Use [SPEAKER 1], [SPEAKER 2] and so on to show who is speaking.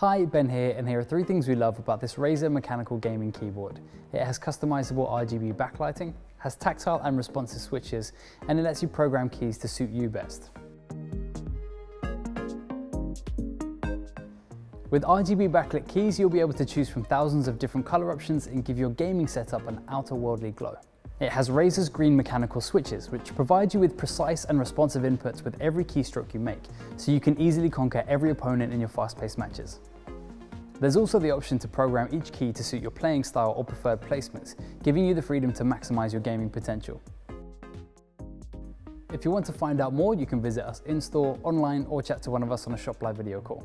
[SPEAKER 1] Hi, Ben here, and here are three things we love about this Razer mechanical gaming keyboard. It has customizable RGB backlighting, has tactile and responsive switches, and it lets you program keys to suit you best. With RGB backlit keys, you'll be able to choose from thousands of different color options and give your gaming setup an outer-worldly glow. It has Razer's green mechanical switches, which provide you with precise and responsive inputs with every keystroke you make, so you can easily conquer every opponent in your fast-paced matches. There's also the option to program each key to suit your playing style or preferred placements, giving you the freedom to maximize your gaming potential. If you want to find out more, you can visit us in-store, online, or chat to one of us on a ShopLive video call.